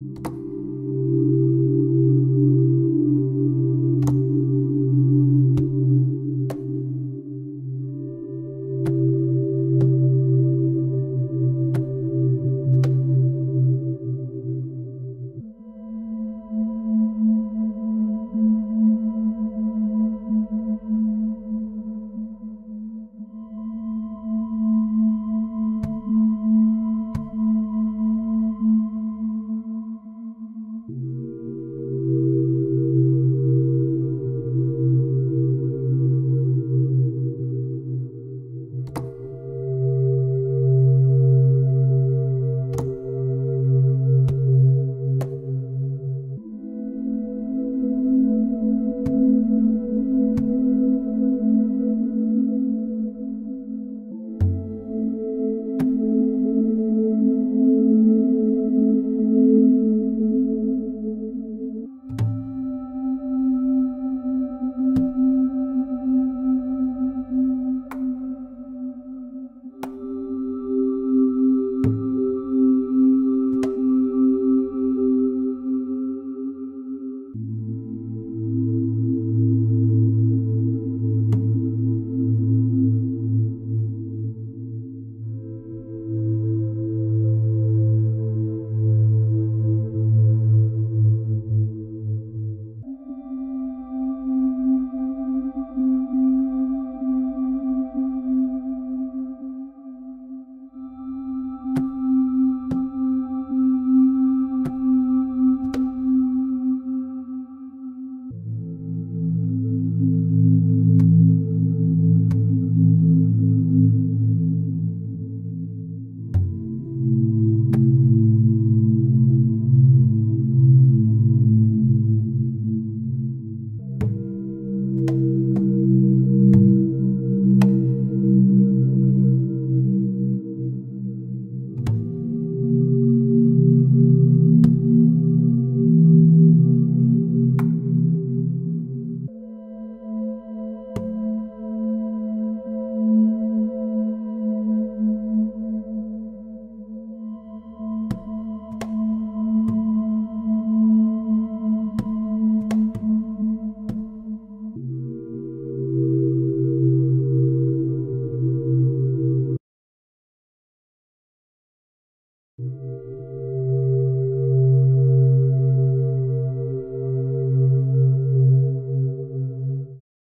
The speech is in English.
you